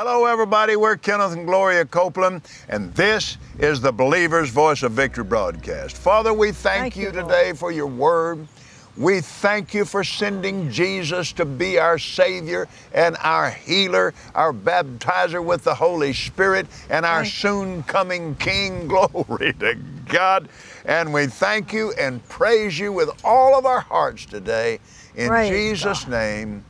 Hello, everybody. We're Kenneth and Gloria Copeland, and this is the Believer's Voice of Victory broadcast. Father, we thank, Thank you Lord. today for your word. We thank you for sending Jesus to be our Savior and our healer, our baptizer with the Holy Spirit, and our Thank soon coming King. Glory to God. And we thank you and praise you with all of our hearts today. In Praise Jesus' God. name,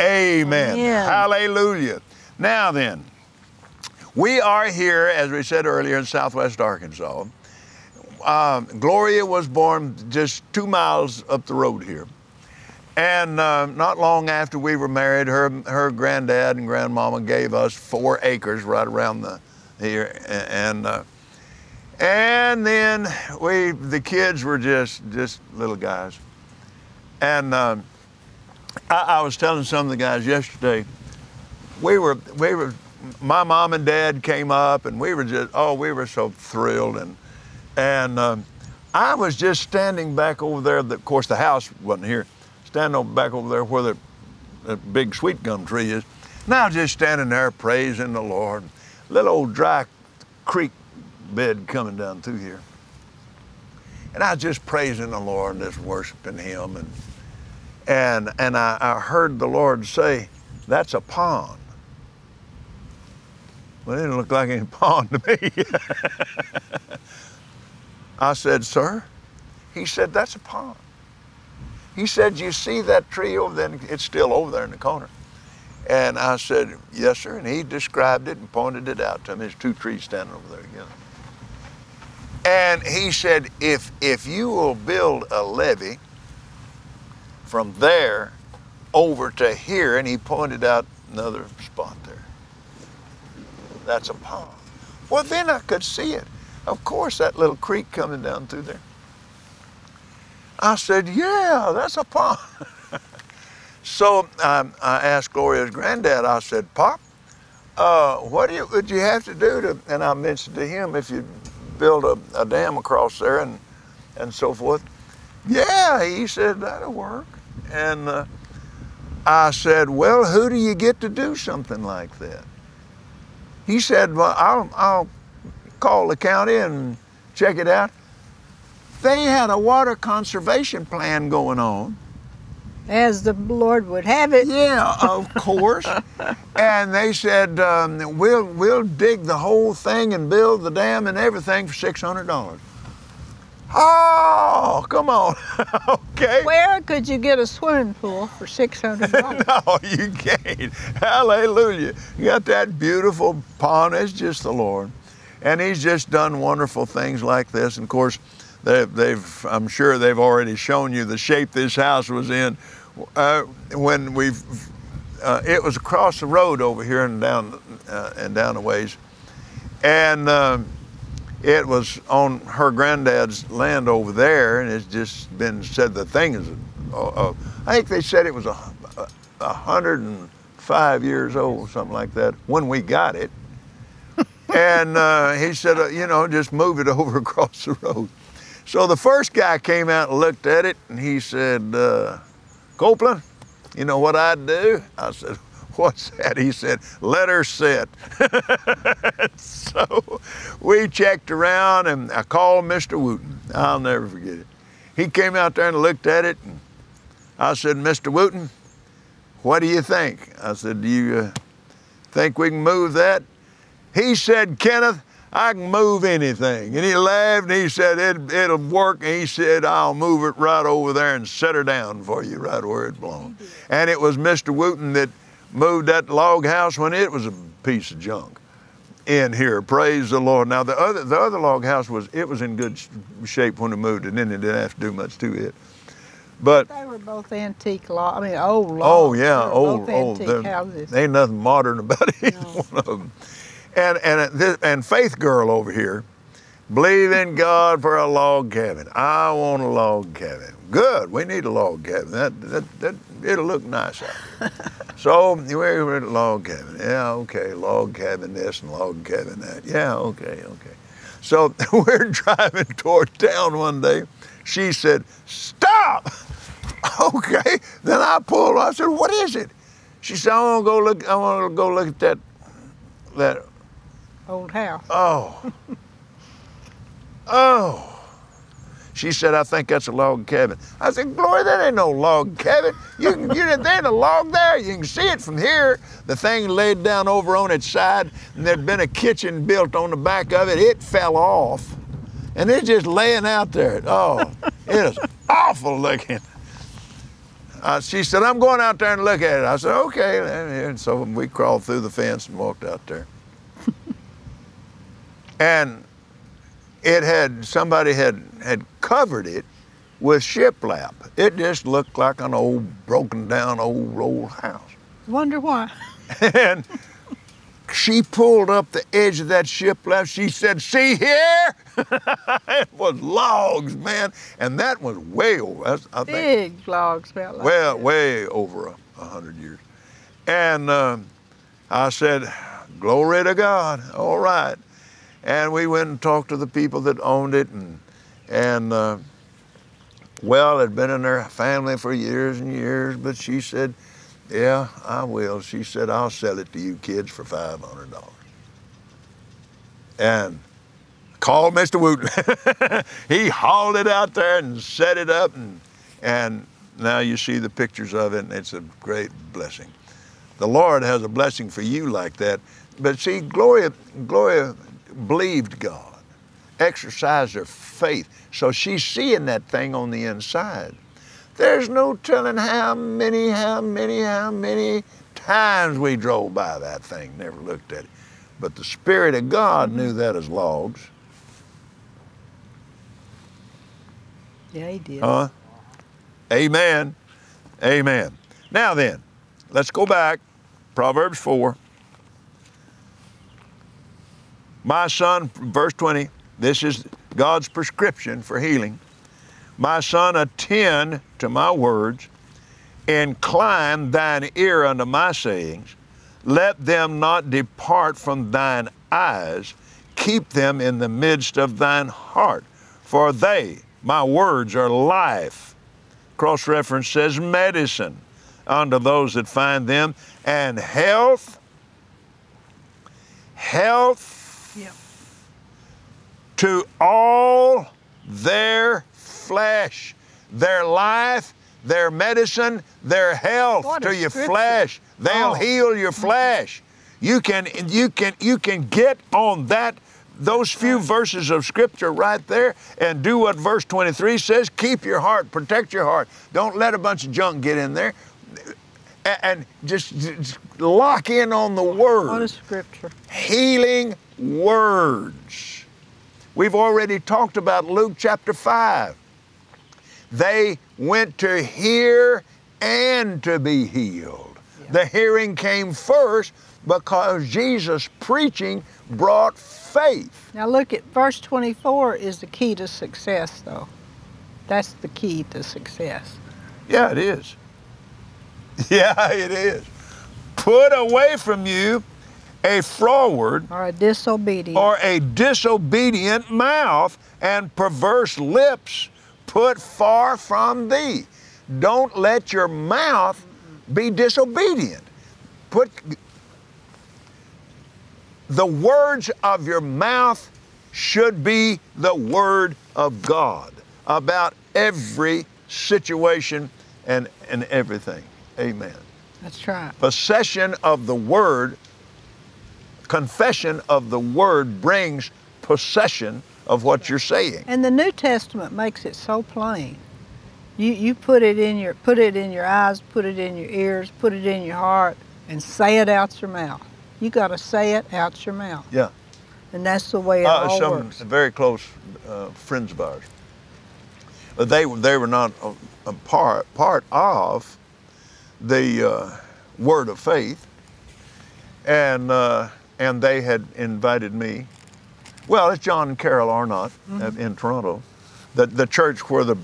amen. Amen. Hallelujah. Now then, we are here, as we said earlier, in southwest Arkansas. Um, Gloria was born just two miles up the road here. And uh, not long after we were married, her, her granddad and grandmama gave us four acres right around the here. And, uh, and then we, the kids were just, just little guys. And um, I, I was telling some of the guys yesterday, we were we were my mom and dad came up and we were just oh we were so thrilled and and um, I was just standing back over there. The, of course, the house wasn't here. Standing back over there where the, the big sweet gum tree is. Now just standing there praising the Lord. Little old dry creek bed coming down through here. And I was just praising the Lord and just worshiping Him. And and and I, I heard the Lord say, "That's a pond." Well, it didn't look like any pond to me. I said, "Sir," he said, "That's a pond." He said, "You see that tree over there? It's still over there in the corner." And I said, "Yes, sir." And he described it and pointed it out to me. There's two trees standing over there again. And he said, "If if you will build a levee." from there over to here, and he pointed out another spot there. That's a pond. Well, then I could see it. Of course, that little creek coming down through there. I said, Yeah, that's a pond. so um, I asked Gloria's granddad, I said, Pop, uh, what do you, would you have to do to, and I mentioned to him if you build a, a dam across there and, and so forth. Yeah, he said, that'll work. And uh, I said, Well, who do you get to do something like that? He said, Well, I'll, I'll call the county and check it out. They had a water conservation plan going on. As the Lord would have it. Yeah, of course. and they said, um, we'll, we'll dig the whole thing and build the dam and everything for $600. Oh, come on. okay. Where could you get a swimming pool for six hundred dollars? No, you can't. Hallelujah. You got that beautiful pond. It's just the Lord. And He's just done wonderful things like this. And of course, they, they've, I'm sure they've already shown you the shape this house was in. Uh, when we've, uh, it was across the road over here and down, uh, and down a ways. And um, it was on her granddad's land over there, and it's just been said the thing is, uh, uh, I think they said it was a, a, a hundred and five years old, something like that, when we got it. and uh, he said, uh, you know, just move it over across the road. So the first guy came out and looked at it, and he said, uh, Copeland, you know what I'd do? I said, What's that? He said, Let her sit. so we checked around and I called Mr. Wooten. I'll never forget it. He came out there and looked at it and I said, Mr. Wooten, what do you think? I said, Do you uh, think we can move that? He said, Kenneth, I can move anything. And he laughed and he said, it, It'll work. And he said, I'll move it right over there and set her down for you right where it belongs. And it was Mr. Wooten that moved that log house when it was a piece of junk in here. Praise the Lord. Now the other the other log house was it was in good shape when it moved, and then it didn't have to do much to it. But They were both antique log. I mean, old logs. oh yeah, They old both old. houses. Ain't nothing modern about either No. one of them. And and uh, this, and Faith Girl over here, believe in God for a log cabin. I want a log cabin. Good. We need a log cabin. That that, that it'll look nice out here. so we were at a log cabin. Yeah, okay. Log cabin this and log cabin that. Yeah, okay, okay. So we're driving toward town one day. She said, "Stop." Okay. Then I pulled. I said, "What is it?" She said, "I want to go look. I want to go look at that that Old house. oh oh. She said, I think that's a log cabin. I said, Gloria, that ain't no log cabin. You can, you, there's a log there. You can see it from here. The thing laid down over on its side, and there'd been a kitchen built on the back of it. It fell off, and it's just laying out there. Oh, it is awful looking. Uh, she said, I'm going out there and look at it. I said, okay. And so we crawled through the fence and walked out there. and it had, somebody had, had covered it with shiplap. It just looked like an old, broken down old, old house. Wonder why. and she pulled up the edge of that shiplap. She said, see here? it was logs, man. And that was way over, I think. Big logs about like well, that. way over a, a hundred years. And um, I said, glory to God, all right. And we went and talked to the people that owned it, and and uh, well, it had been in their family for years and years. But she said, "Yeah, I will." She said, "I'll sell it to you kids for five hundred dollars." And called Mr. Wooten. he hauled it out there and set it up, and and now you see the pictures of it, and it's a great blessing. The Lord has a blessing for you like that. But see, Gloria, Gloria believed God, exercised her faith. So she's seeing that thing on the inside. There's no telling how many, how many, how many times we drove by that thing, never looked at it. But the Spirit of God knew mm-hmm. that as logs. Yeah, he did. Huh? Amen. Amen. Now then, let's go back. Proverbs 4. My son, verse 20, this is God's prescription for healing. My son, attend to my words, incline thine ear unto my sayings, let them not depart from thine eyes, keep them in the midst of thine heart, for they, my words, are life. Cross reference says medicine unto those that find them, and health, health Yep. to all their flesh, their life, their medicine, their health what to your scripture. flesh. They'll Oh. heal your mm-hmm. flesh. You can you can you can get on that those few verses of scripture right there and do what verse 23 says keep your heart protect your heart don't let a bunch of junk get in there and just, just lock in on the word What a scripture. healing words. We've already talked about Luke chapter 5. They went to hear and to be healed. The hearing came first because Jesus' preaching brought faith. Now look at verse 24 is the key to success, though. That's the key to success. Yeah, it is. Yeah, it is. Put away from you a froward Or a disobedient. or a disobedient mouth and perverse lips put far from thee. Don't let your mouth be disobedient. Put the words of your mouth should be the word of God about every situation and, and everything. Amen. That's right. Possession of the word confession of the word brings possession of what you're saying. And the New Testament makes it so plain. You you put it in your put it in your eyes, put it in your ears, put it in your heart, and say it out your mouth. You got to say it out your mouth. Yeah. And that's the way it Uh, all some works. very close uh, friends of ours. Uh, They they were not a, a part part of the uh, word of faith, and uh, and they had invited me. Well, it's John and Carol Arnott uh, in Toronto, the the church where the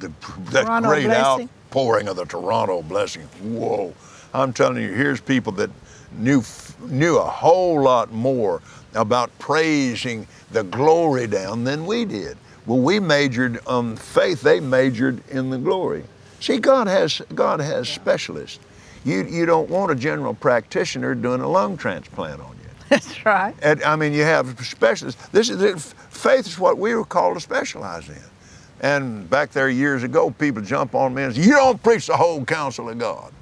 the that Toronto great Blessing. outpouring of the Toronto blessing. Whoa! I'm telling you, here's people that knew knew a whole lot more about praising the glory down than we did. Well, we majored on faith; they majored in the glory. See, God has God has specialists. You you don't want a general practitioner doing a lung transplant on you. That's right. And, I mean, you have specialists. This is faith is what we were called to specialize in. And back there years ago, people jump on me and say, "You don't preach the whole counsel of God."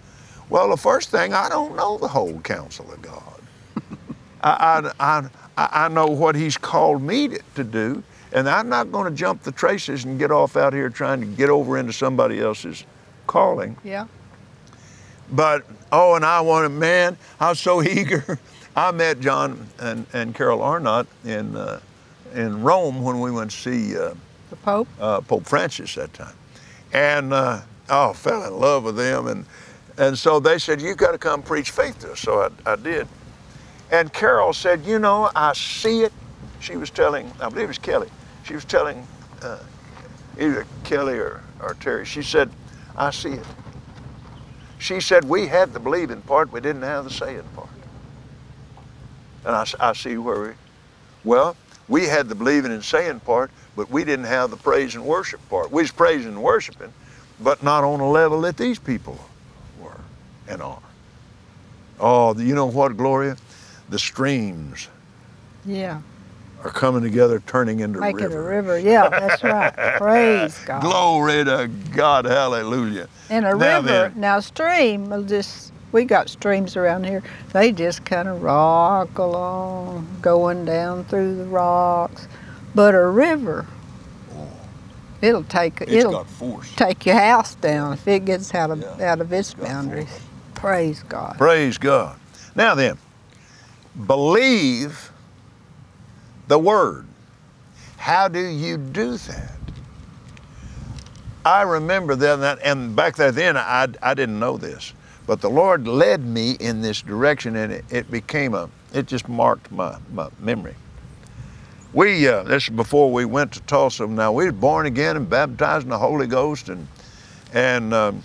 Well, the first thing, I don't know the whole counsel of God. I, I, I, I know what He's called me to, to do, and I'm not going to jump the traces and get off out here trying to get over into somebody else's calling. Yeah. But oh, and I wanted, man, I was so eager. I met John and, and Carol Arnott in uh, in Rome when we went to see uh, The Pope. uh, Pope Francis that time, and uh, oh, fell in love with them, and and so they said You've got to come preach faith to us. So I, I did, and Carol said, you know, I see it. She was telling, I believe it was Kelly. She was telling uh, either Kelly or, or Terry. She said, I see it. She said we had the believing part, we didn't have the saying part. And I see where we, well, we had the believing and saying part, but we didn't have the praise and worship part. We was praising and worshiping, but not on a level that these people were and are. Oh, you know what, Gloria? The streams Yeah. are coming together, turning into Make it a river. river. Yeah, that's right. Praise God. Glory to God, hallelujah. And a Now river, then. now stream will just, we got streams around here. They just kind of rock along, going down through the rocks. But a river, it'll take, It's it'll got force. take your house down if it gets out of, Yeah, out of its got boundaries. force. Praise God. Praise God. Now then, believe the word. How do you do that? I remember then that, and back there then, I, I didn't know this, but the Lord led me in this direction, and it, it became a, it just marked my, my memory. We, uh, this is before we went to Tulsa. Now we were born again and baptized in the Holy Ghost, and and um,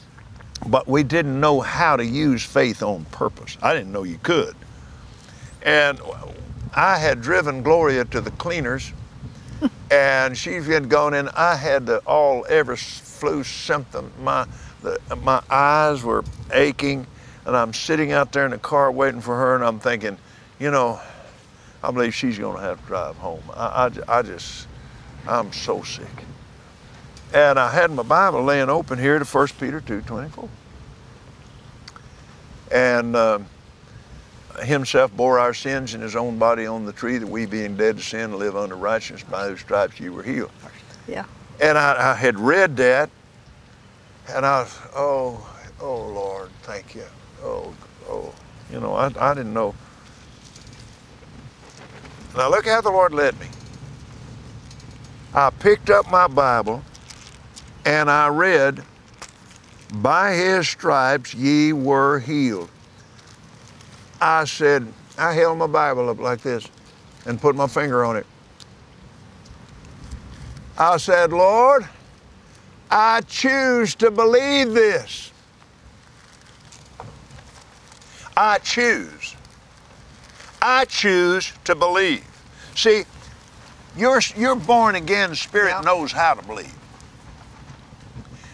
but we didn't know how to use faith on purpose. I didn't know you could. And I had driven Gloria to the cleaners, and she had gone in. I had the all ever flu symptom. My the, my eyes were aching, and I'm sitting out there in the car waiting for her, and I'm thinking, you know, I believe she's going to have to drive home. I, I, I just, I'm so sick. And I had my Bible laying open here to 1 Peter 2.24. And um, himself bore our sins in his own body on the tree, that we being dead to sin live under righteousness, by whose stripes you were healed. Yeah. And I, I had read that, and I was, oh, oh Lord, thank you. Oh, oh, you know, I, I didn't know. Now look how the Lord led me. I picked up my Bible and I read, By his stripes ye were healed. I said, I held my Bible up like this and put my finger on it. I said, Lord, I choose to believe this. I choose. I choose to believe. See, your, your born again spirit Yeah. knows how to believe.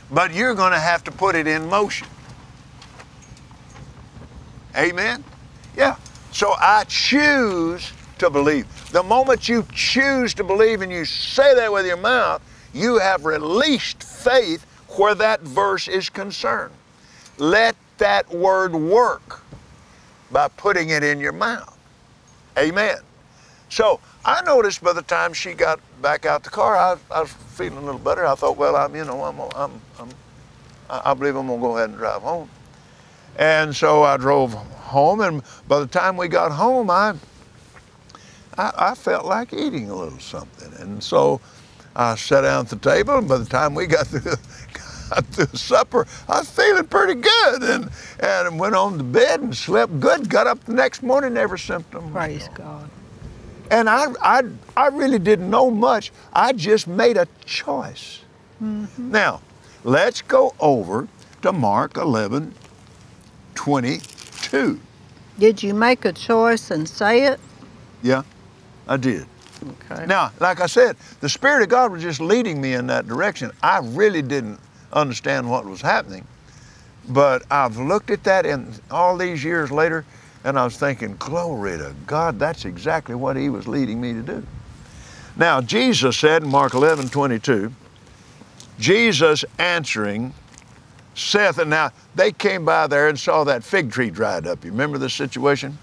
But you're going to have to put it in motion. Amen? Yeah. So I choose to believe. The moment you choose to believe and you say that with your mouth, you have released faith where that verse is concerned. Let that word work by putting it in your mouth. Amen. So I noticed by the time she got back out the car, I, I was feeling a little better. I thought, well, I'm, you know, I'm, I'm, I'm I believe I'm gonna go ahead and drive home. And so I drove home, and by the time we got home, I, I, I felt like eating a little something. And so I sat down at the table, and by the time we got through, got through supper, I was feeling pretty good, and and went on to bed and slept good. Got up the next morning, every symptom. Praise. God. And I, I, I really didn't know much. I just made a choice. Mm-hmm. Now, let's go over to Mark 11, 22. Did you make a choice and say it? Yeah, I did. Okay. Now, like I said, the Spirit of God was just leading me in that direction. I really didn't understand what was happening. But I've looked at that, and all these years later, And I was thinking, glory to God, that's exactly what he was leading me to do. Now, Jesus said in Mark 11 22, Jesus answering saith, and now they came by there and saw that fig tree dried up. You remember the situation?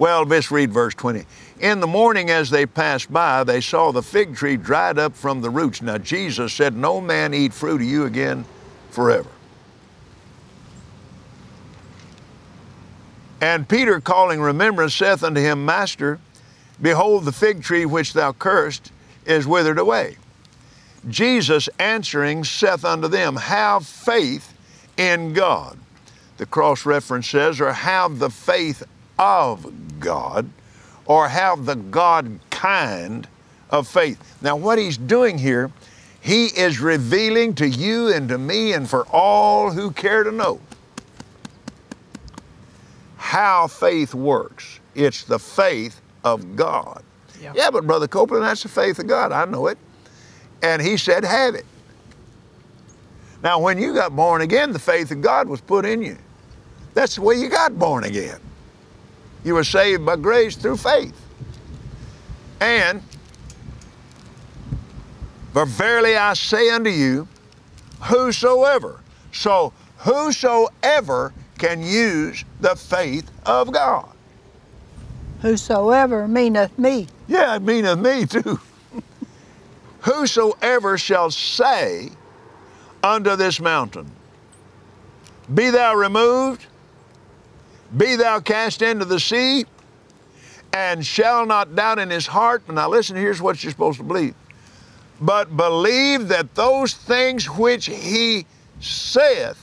Well, let's read verse 20. In the morning, as they passed by, they saw the fig tree dried up from the roots. Now, Jesus said, No man eat fruit of you again forever. And Peter, calling remembrance, saith unto him, Master, behold, the fig tree which thou cursed is withered away. Jesus answering saith unto them, Have faith in God. The cross reference says, or have the faith of God, or have the God kind of faith. Now, what he's doing here, he is revealing to you and to me and for all who care to know how faith works. It's the faith of God. Yeah, yeah but Brother Copeland, that's the faith of God. I know it. And he said, have it. Now, when you got born again, the faith of God was put in you. That's the way you got born again. You were saved by grace through faith. And, for verily I say unto you, whosoever. So, whosoever can use the faith of God. Whosoever meaneth me. Yeah, it meaneth me too. Whosoever shall say unto this mountain, Be thou removed, be thou cast into the sea, and shall not doubt in his heart. Now listen, here's what you're supposed to believe. But believe that those things which he saith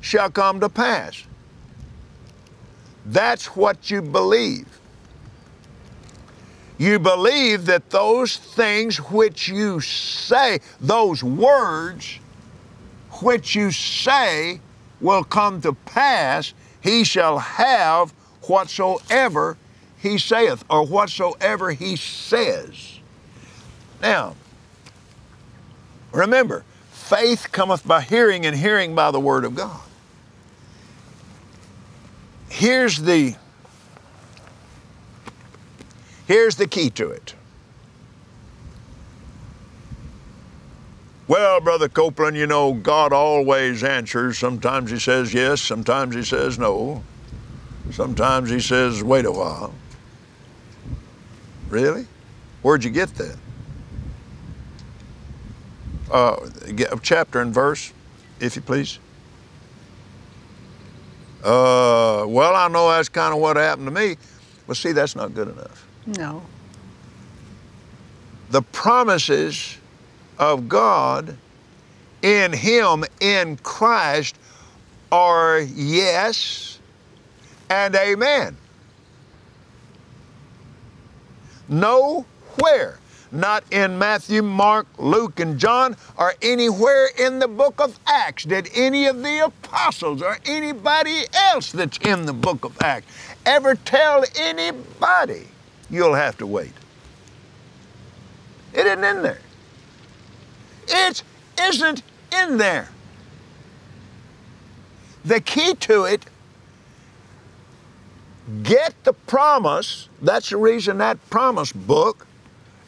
shall come to pass. That's what you believe. You believe that those things which you say, those words which you say will come to pass, he shall have whatsoever he saith, or whatsoever he says. Now, remember, faith cometh by hearing, and hearing by the word of God. Here's the Here's the key to it. Well, Brother Copeland, you know, God always answers. Sometimes He says yes, sometimes He says no. Sometimes He says, wait a while. Really? Where'd you get that? Uh, chapter and verse, if you please. Uh, well, I know that's kind of what happened to me. Well, see, that's not good enough. No. The promises of God in Him, in Christ, are yes and amen. Nowhere not in Matthew, Mark, Luke, and John, or anywhere in the book of Acts did any of the apostles or anybody else that's in the book of Acts ever tell anybody you'll have to wait. It isn't in there. It isn't in there. The key to it get the promise. That's the reason that promise book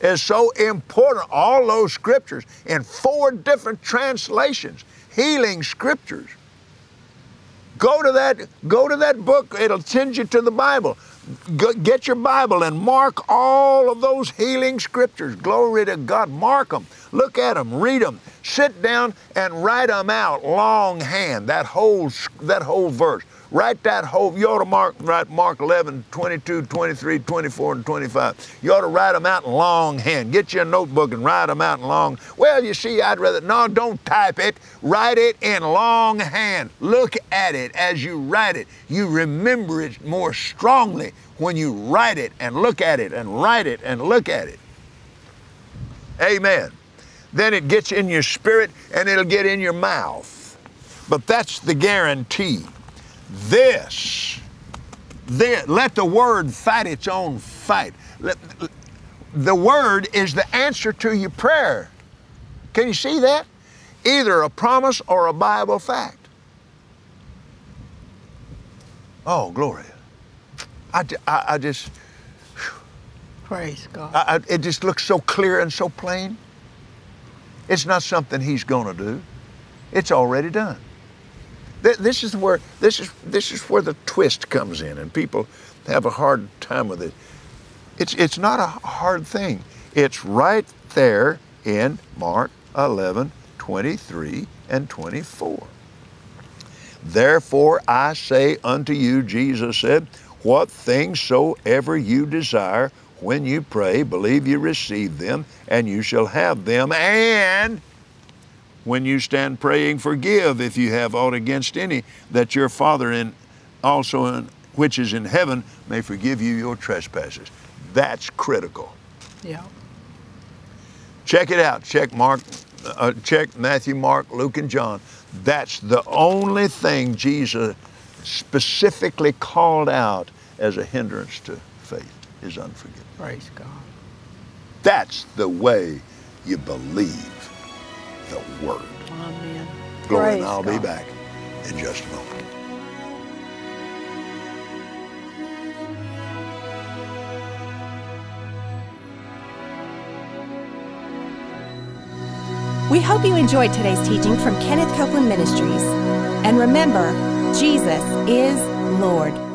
is so important. All those scriptures in four different translations, healing scriptures. Go to that, go to that book, it'll send you to the Bible. Get your Bible and mark all of those healing scriptures. Glory to God. Mark them. Look at them. Read them. Sit down and write them out longhand, that whole, that whole verse. Write that whole, you ought to mark, write Mark 11, 22, 23, 24, and 25. You ought to write them out in longhand. Get you a notebook and write them out in long. Well, you see, I'd rather, no, don't type it. Write it in longhand. Look at it as you write it. You remember it more strongly when you write it and look at it and write it and look at it. Amen. Then it gets in your spirit and it'll get in your mouth. But that's the guarantee. This, this, let the word fight its own fight. Let, the word is the answer to your prayer. Can you see that? Either a promise or a Bible fact. Oh, glory. I, I, I just, Praise God. I, I, it just looks so clear and so plain. It's not something he's going to do. It's already done. Th- This is where this is this is where the twist comes in, and people have a hard time with it. It's it's not a hard thing. It's right there in Mark 11, 23 and 24. Therefore I say unto you, Jesus said, what things soever you desire when you pray, believe you receive them, and you shall have them. And when you stand praying, forgive if you have aught against any, that your Father in also in, which is in heaven may forgive you your trespasses. That's critical. Yeah. Check it out. Check Mark, uh, check Matthew, Mark, Luke, and John. That's the only thing Jesus specifically called out as a hindrance to faith is unforgiveness. Praise God. That's the way you believe the word. Amen. Glory, Praise and I'll be back in just a moment. We hope you enjoyed today's teaching from Kenneth Copeland Ministries. And remember, Jesus is Lord.